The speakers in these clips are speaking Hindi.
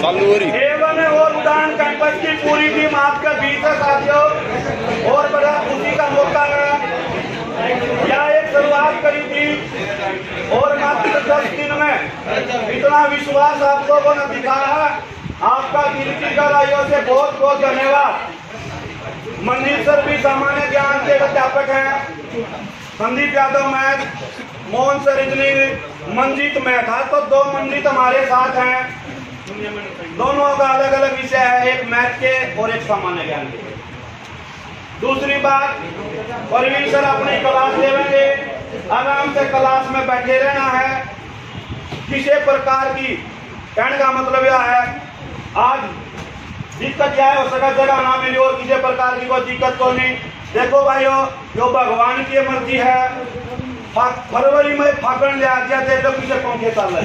हो और उड़ान कैंपस की पूरी टीम आपके बीच है साथियों। और बड़ा खुशी का मौका है। यह एक शुरुआत करी थी? और मात्र दस दिन में इतना विश्वास आप लोगों ने दिखाया आपका की गहराइयों से बहुत बहुत धन्यवाद। मंजीत सर भी सामान्य ज्ञान के अध्यापक हैं। Sandeep Yadav math, Mohan sir engineering Manjeet math. आज तो दो मंजीत हमारे साथ हैं। दोनों का अलग अलग विषय है, एक मैथ के और एक सामान्य ज्ञान के। दूसरी बात परवीन सर अपनी क्लास लेवेंगे आराम से क्लास में बैठे रहना है। किसी प्रकार की कहने का मतलब यह है, आज दिक्कत क्या है हो सका जगह ना मिली, और किसी प्रकार की कोई दिक्कत तो नहीं। देखो भाइयों, जो भगवान की मर्ज़ी है फरवरी में फागण ले आ गया देख लो पीछे पंखे चल रहे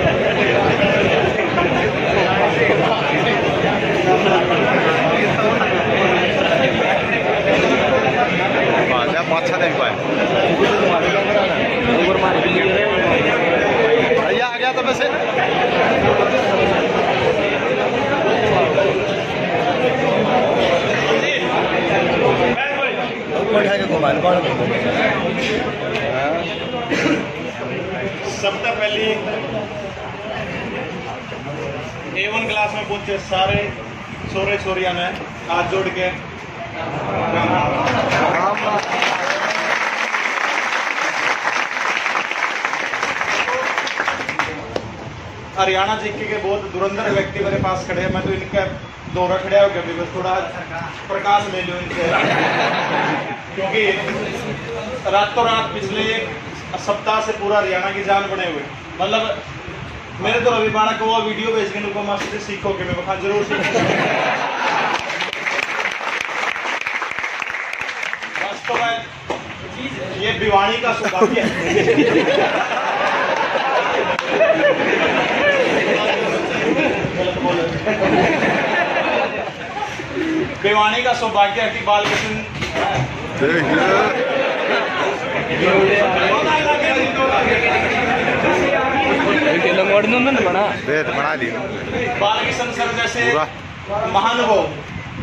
पाच नहीं पाए भैया आ गया था वैसे सबसे पहली ए वन क्लास में पहुँचे सारे सोरे सोरिया में हाथ जोड़ के। हरियाणा जीके के बहुत धुरंधर व्यक्ति मेरे पास खड़े हैं। मैं तो इनका दौरा खड़ा हो गया भी बस थोड़ा प्रकाश ले लो इनसे। क्योंकि रातों रात पिछले एक सप्ताह से पूरा हरियाणा की जान बने हुए। मतलब मेरे तो रवि बाणा को वो वीडियो भेज के उनको मस्त से सीखो कि मैं ज़रूर वास्तव में ये भिवानी का सौभाग्य है। बोले। भिवानी का सौभाग्य है कि बालकृष्ण वेद बना बालकिशन सर जैसे। महानुभव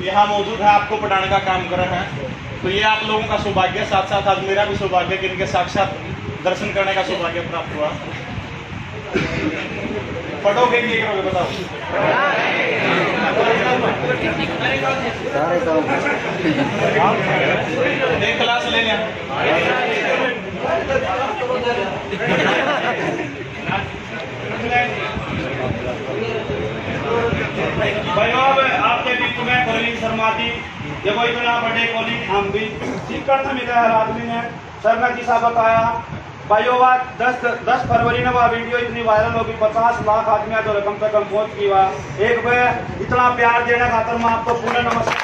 यहाँ मौजूद है आपको पढ़ाने का काम कर रहे हैं तो ये आप लोगों का सौभाग्य साथ साथ आज मेरा भी सौभाग्य कि इनके साक्षात दर्शन करने का सौभाग्य प्राप्त हुआ पढ़ोगे कि ये करोगे बताओ एक क्लास ले भाइयों अब आपके बीच में परवीन शर्मा जी देखो इतना बड़े कॉलेज हम भी सीकर से मिले हर आदमी ने सर ने किसा बताया भाइयों दस दस फरवरी ने वह वीडियो इतनी वायरल होगी पचास लाख आदमी जो रकम तक पहुँच की हुआ एक बे इतना प्यार देने खातर मैं आपको पूरा नमस्कार